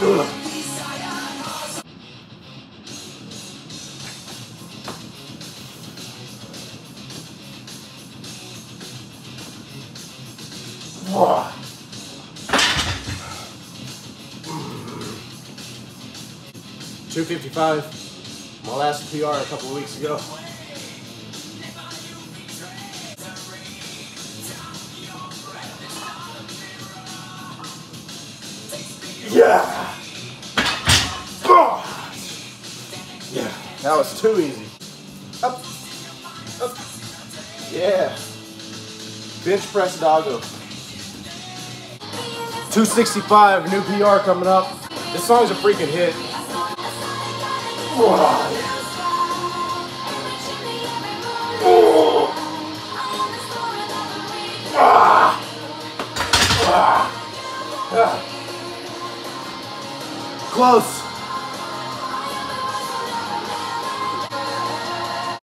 Whoa. Two fifty-five. My last PR a couple of weeks ago. Yeah! That was too easy. Up, up. Yeah. Bench press doggo. 265, new PR coming up. This song's a freaking hit. Whoa. Ah. Ah. Ah. Close.